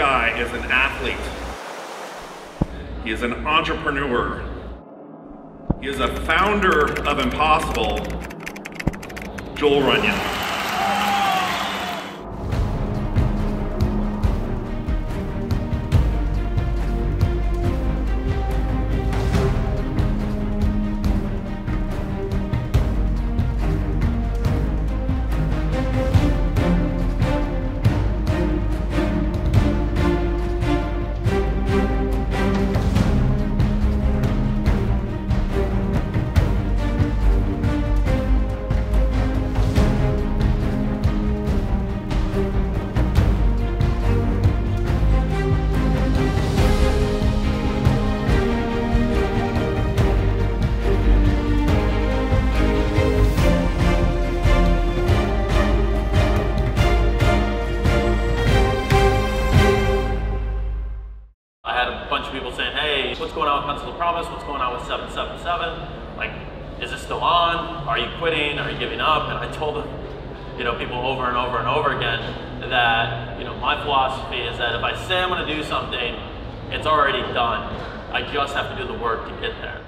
guy is an athlete. He is an entrepreneur. He is a founder of Impossible, Joel Runyon. Of people saying, hey, what's going on with Pencils of Promise? What's going on with 777? Like, is it still on? Are you quitting? Are you giving up? And I told them, you know, people over and over and over again that, you know, my philosophy is that if I say I'm going to do something, it's already done. I just have to do the work to get there.